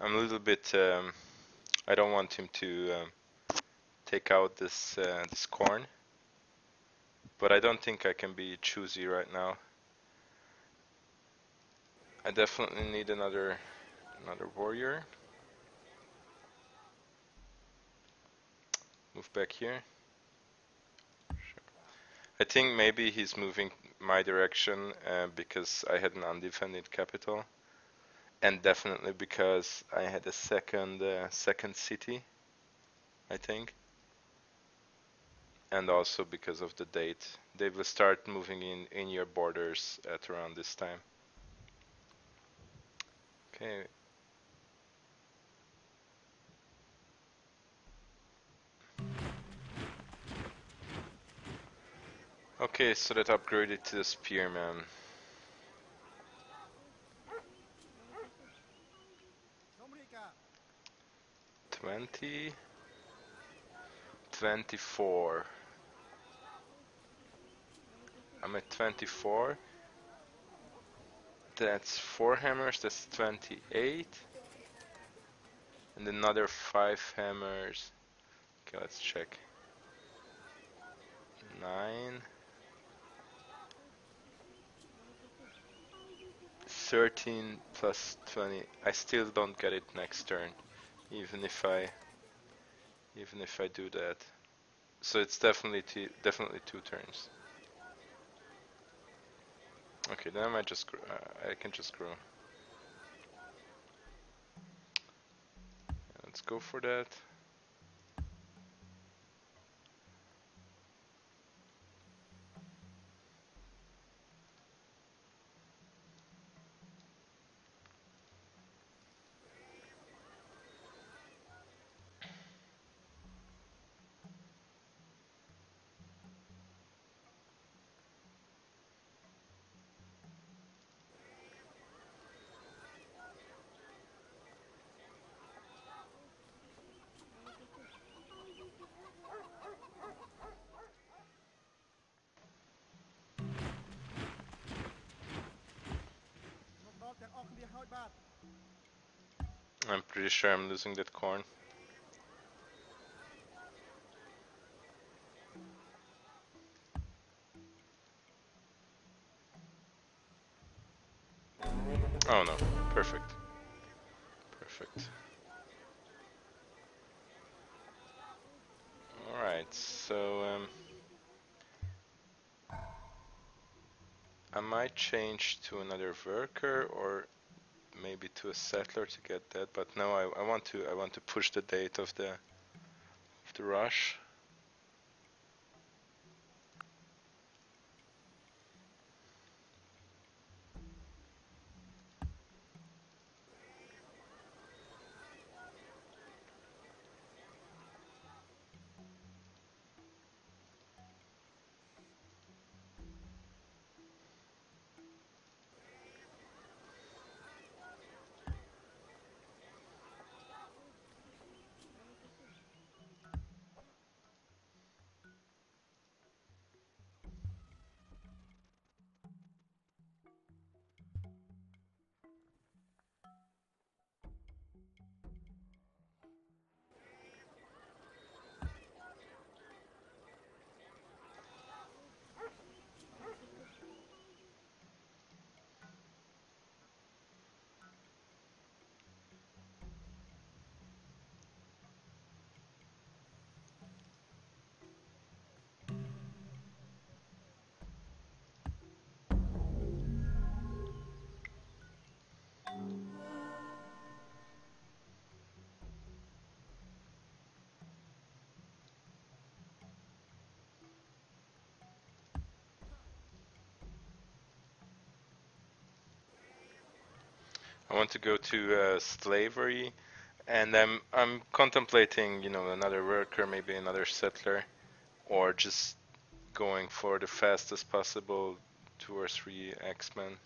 I'm a little bit. Um, I don't want him to um, take out this uh, this corn, but I don't think I can be choosy right now. I definitely need another another warrior. Move back here. I think maybe he's moving my direction uh, because I had an undefended capital and definitely because I had a second uh, second city I think. And also because of the date. They will start moving in in your borders at around this time. Okay. Okay, so that upgraded to the Spearman. 20 24 I'm at 24 that's 4 hammers that's 28 and another 5 hammers. Okay let's check. 9 13 plus 20 I still don't get it next turn even if I even if I do that. So it's definitely definitely two turns. Okay, then I might just uh, I can just grow. Let's go for that. I'm pretty sure I'm losing that corn. Oh no, perfect. Perfect. Alright, so um, I might change to another worker or maybe to a settler to get that, but no, I, I want to I want to push the date of the of the rush. I want to go to uh, slavery, and I'm I'm contemplating, you know, another worker, maybe another settler, or just going for the fastest possible two or three axemen.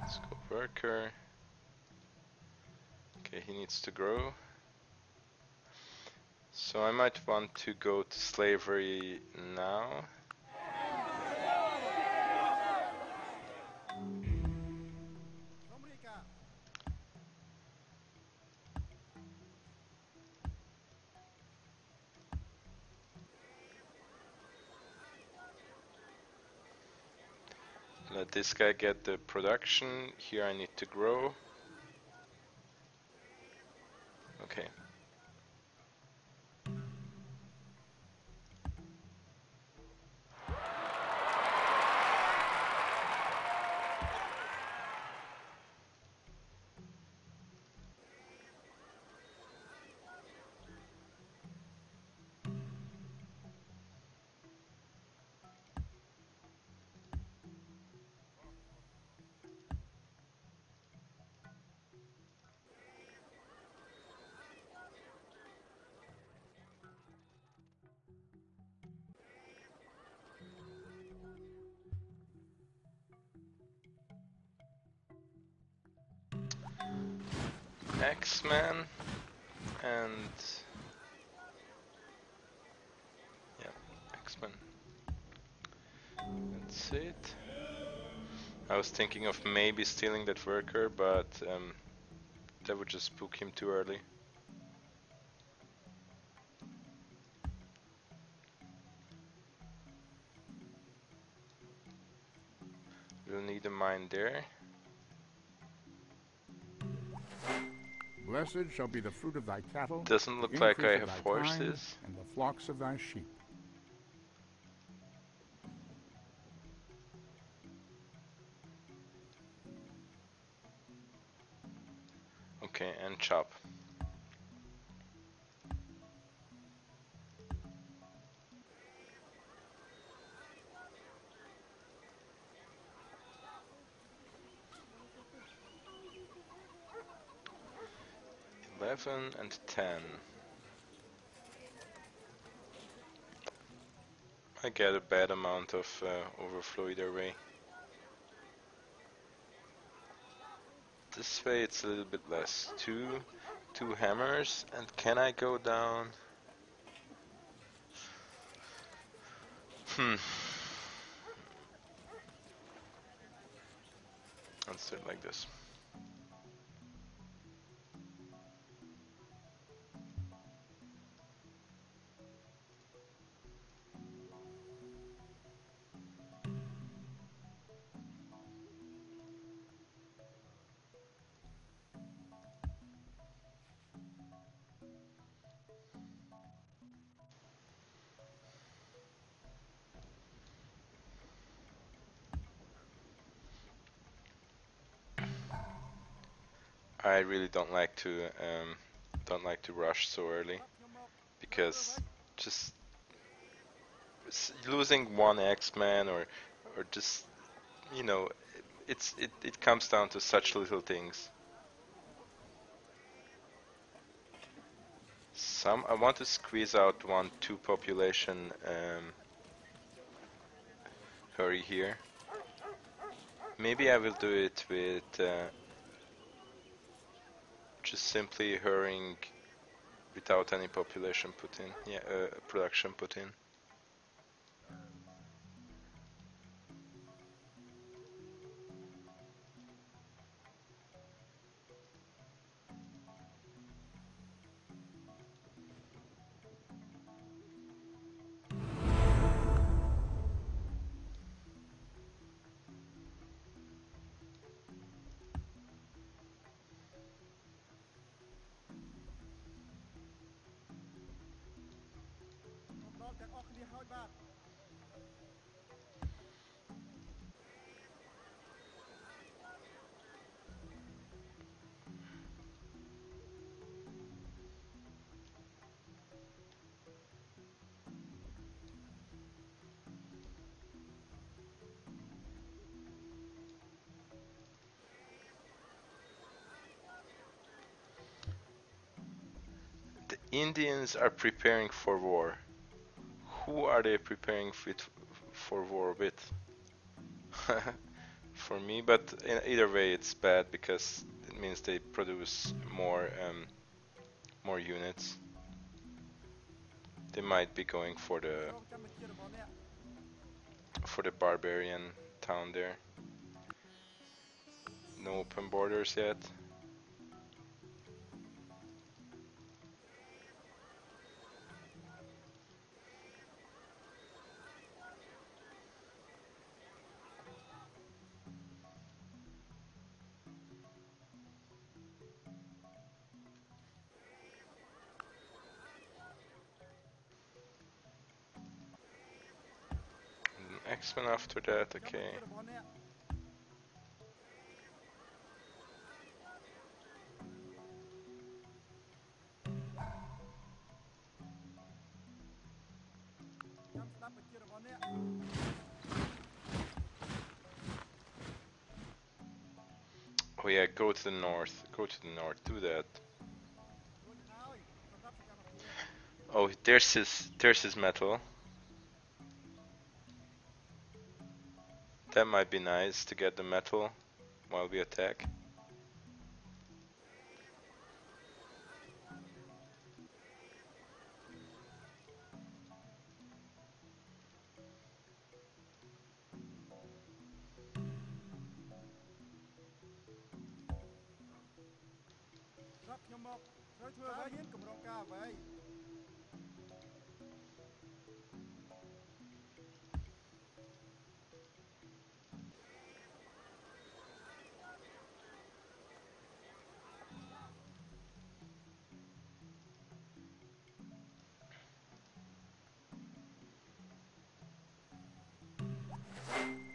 Let's go worker. Okay, he needs to grow. So I might want to go to slavery now. This guy get the production. Here I need to grow. X-Men and yeah, axemen. That's it. I was thinking of maybe stealing that worker, but um, that would just spook him too early. We'll need a mine there. Blessed shall be the fruit of thy cattle. Doesn't look like I have horses. And the flocks of thy sheep. Okay, and chop. Eleven and ten. I get a bad amount of uh, overflow either way. This way it's a little bit less. Two, two hammers, and can I go down? Hmm. Let's do it like this. I really don't like to um, don't like to rush so early because just losing one axeman or or just you know it's it, it comes down to such little things. Some I want to squeeze out one two population um, hurry here. Maybe I will do it with uh, just simply hurrying without any population put in. Yeah, uh, production put in. Indians are preparing for war. Who are they preparing for war with? for me, but either way it's bad because it means they produce more um, more units. They might be going for the for the barbarian town there. No open borders yet. marksman after that, okay. Oh yeah, go to the north, go to the north, do that. Oh, there's his, there's his metal. That might be nice to get the metal while we attack.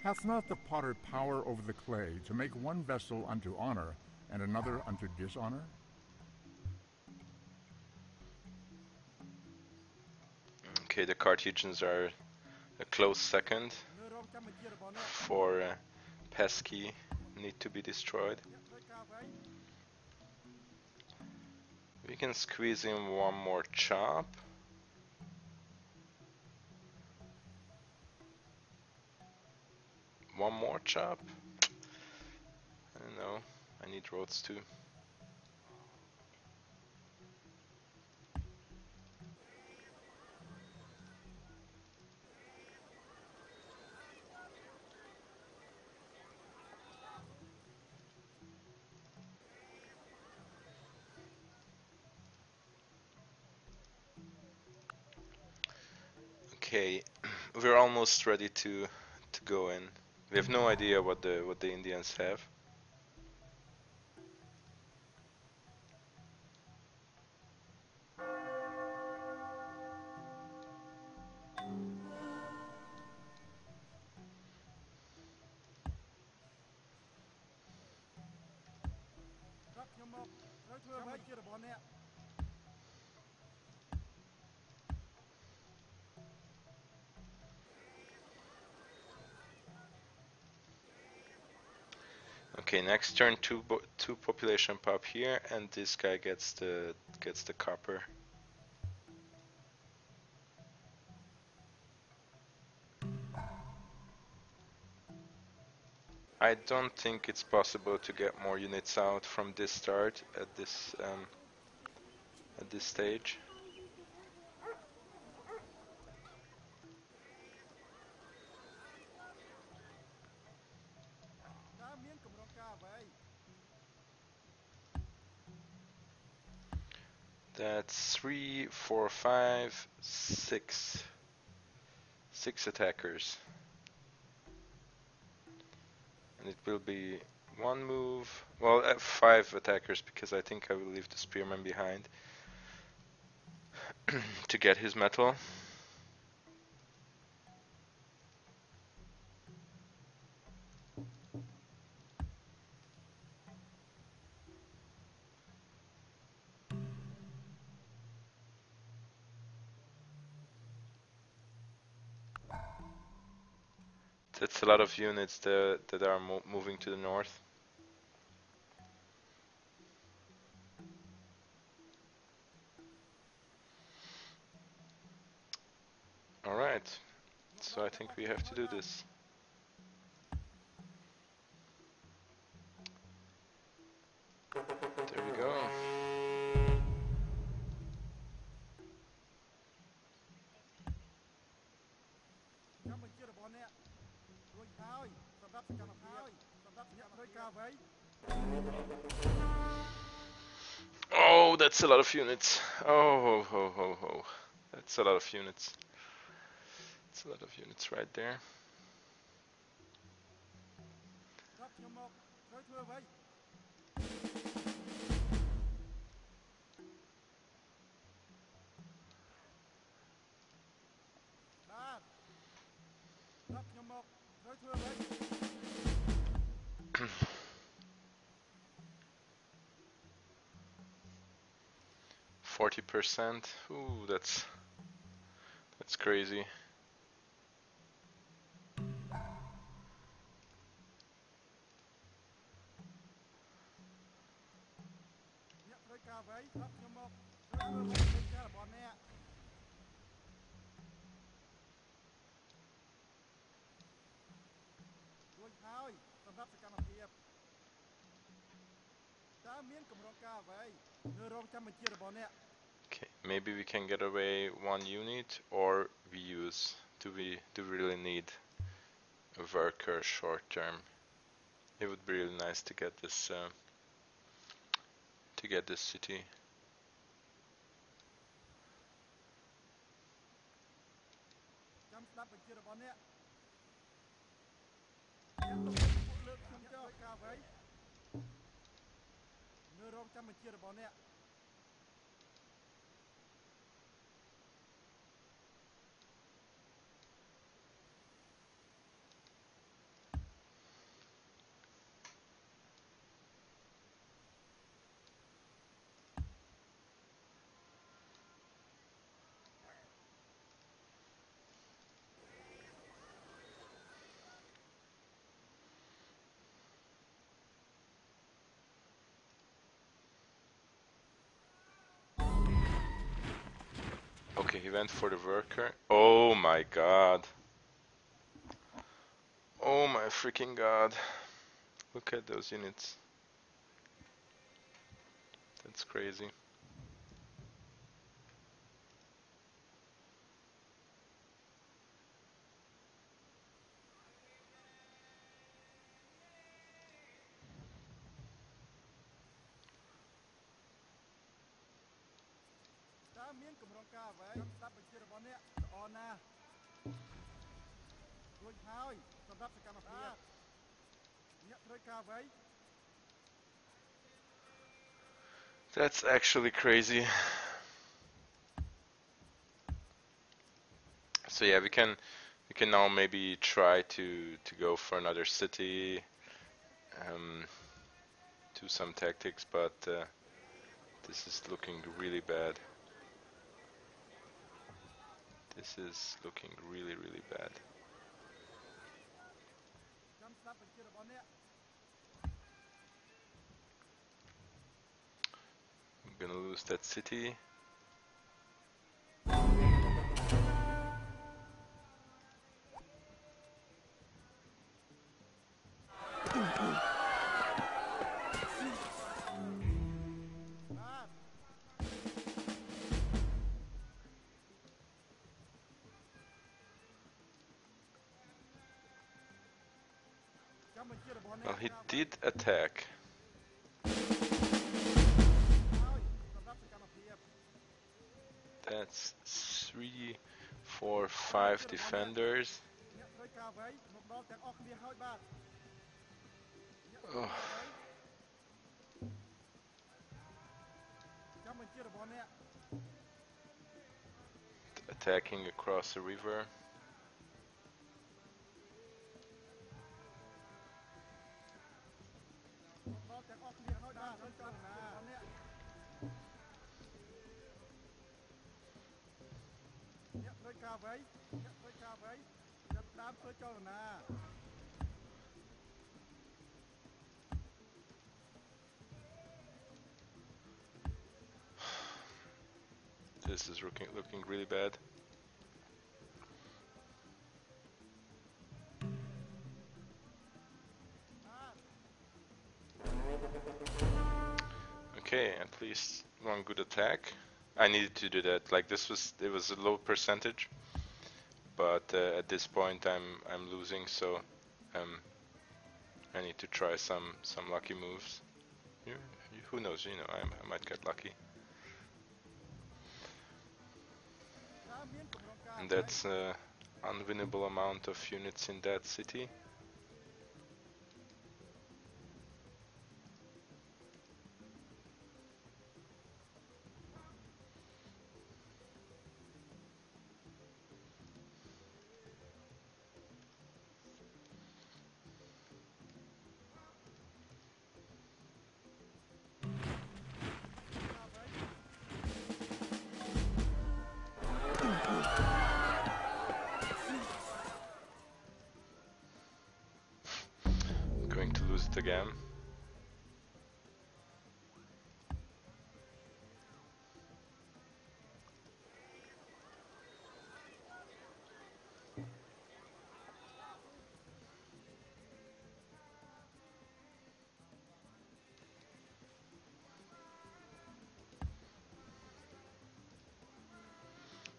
Hath not the potter power over the clay to make one vessel unto honor and another unto dishonor? Okay, the Cartesians are a close second. For uh, pesky need to be destroyed. We can squeeze in one more chop. One more chop? No. I need roads too. Okay, we're almost ready to to go in. We have no idea what the what the Indians have. Next turn two two population pop here, and this guy gets the gets the copper. I don't think it's possible to get more units out from this start at this um, at this stage. That's three, four, five, six. Six attackers. And it will be one move. Well, uh, five attackers because I think I will leave the spearman behind to get his metal. That's a lot of units that, that are mo moving to the north. Alright, so I think we have to do this. That's a lot of units. Oh, ho, ho, ho, ho. That's a lot of units. That's a lot of units right there. 40%. Ooh, that's that's crazy. Thank. Okay, maybe we can get away one unit, or we use. Do we do we really need a worker short term? It would be really nice to get this uh, to get this city. He went for the worker. Oh my god. Oh my freaking god. Look at those units. That's crazy. ။ ហើយសម្រាប់សកម្មភាពអ្នកត្រូវការអ្វី That's actually crazy. So yeah, we can we can now maybe try to to go for another city, um, do some tactics, but uh, this is looking really bad. This is looking really really bad. We're gonna lose that city. Well, he did attack. three, four, five defenders. Oh. Attacking across the river. អ្នកត្រូវការអ្វីអ្នកត្រូវការអ្វីចាប់ផ្ដើមធ្វើចលនា This is looking looking really bad. Okay, at least one good attack. I needed to do that. Like this was it was a low percentage, but uh, at this point I'm I'm losing, so um, I need to try some some lucky moves. You, you, who knows? You know, I, I might get lucky. And that's uh, unwinnable amount of units in that city.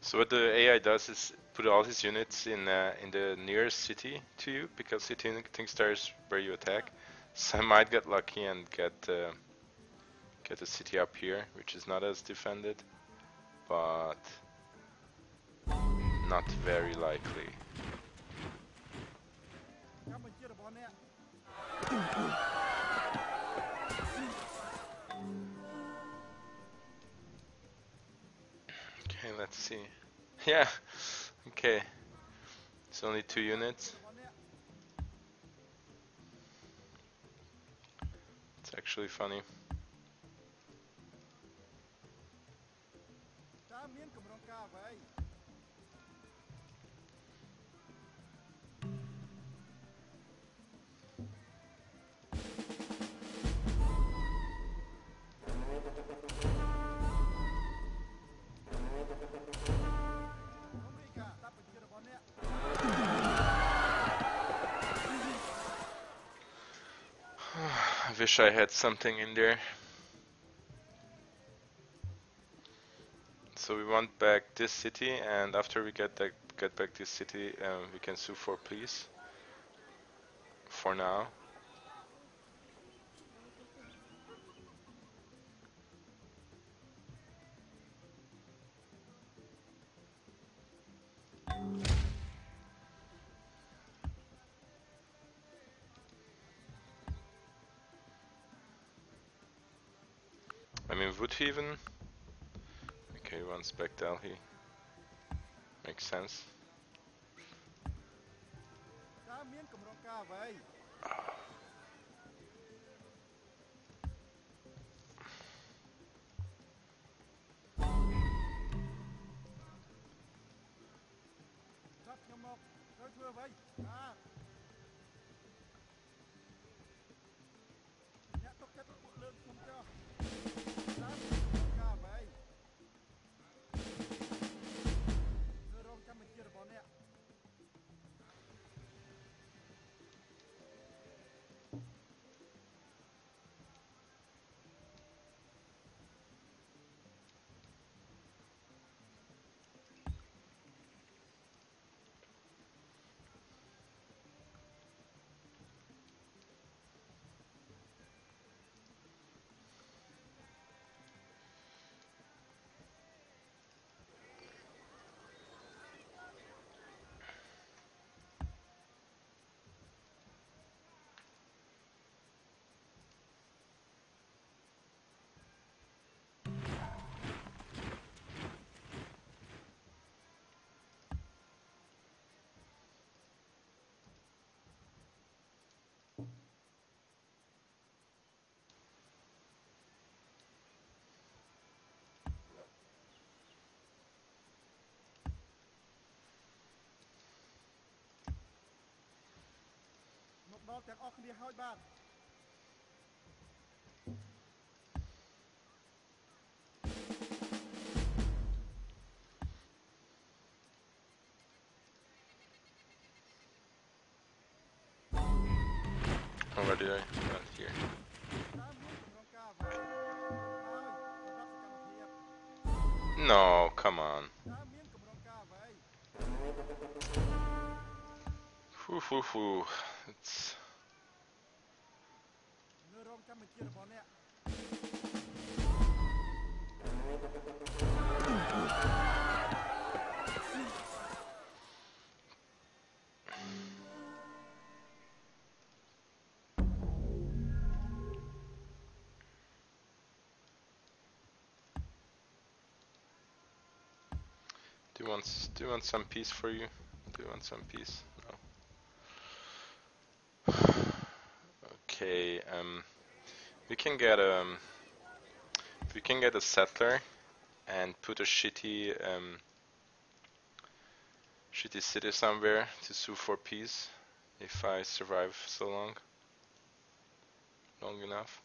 So what the AI does is put all his units in uh, in the nearest city to you because it thinks there's where you attack. So I might get lucky and get uh, get a city up here, which is not as defended, but not very likely. Okay, let's see. Yeah. Okay. It's only two units. It's actually funny. Wish I had something in there. So we want back this city, and after we get that, get back this city, um, we can sue for peace. For now. I mean, Woodhaven. Okay, wants back Delhi. Makes sense. ដល់ទាំងអស់គ្នាហើយបាទ Oh, where did I? Not here. តើមានកម្រងការអ្វីហើយសម្រាប់សកម្មភាព No, come on. តើមានកម្រងការអ្វី Foo foo foo. It's Do you want do you want some peace for you? Do you want some peace? No. Okay. Um, we can get um, we can get a settler and put a shitty um shitty city somewhere to sue for peace if I survive so long. long enough.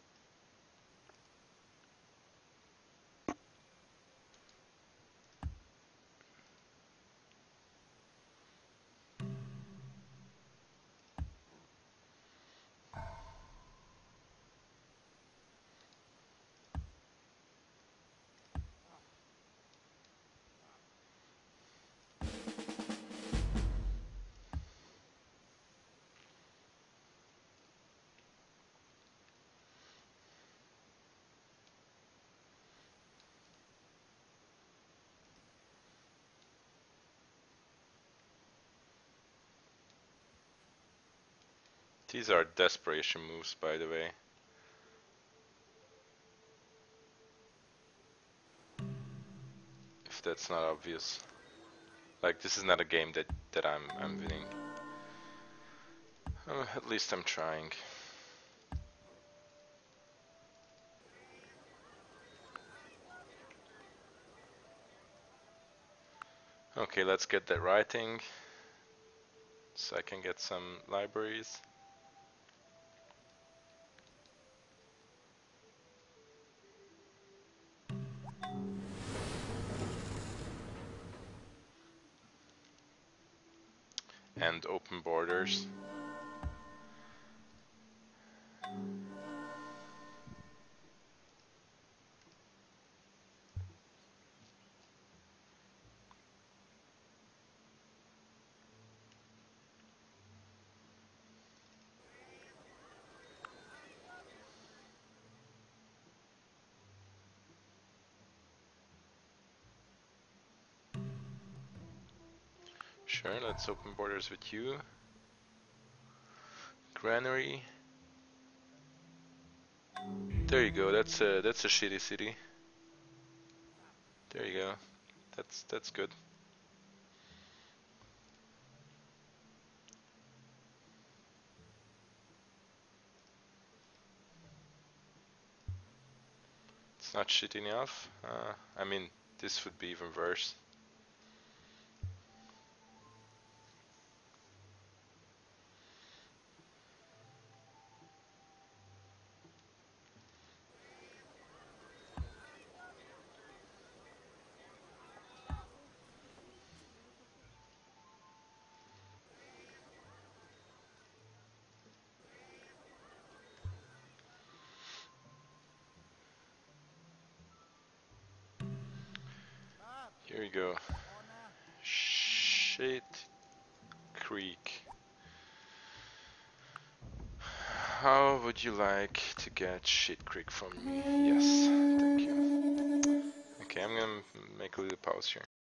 These are desperation moves, by the way. If that's not obvious. Like, this is not a game that, that I'm, I'm winning. Uh, at least I'm trying. Okay, let's get that writing so I can get some libraries. And open borders. Let's open borders with you. Granary. There you go. That's a that's a shitty city. There you go. That's that's good. It's not shit enough. Uh, I mean, this would be even worse. Go. Shit Creek. How would you like to get Shit Creek from me? Yes, thank you. Okay, I'm gonna make a little pause here.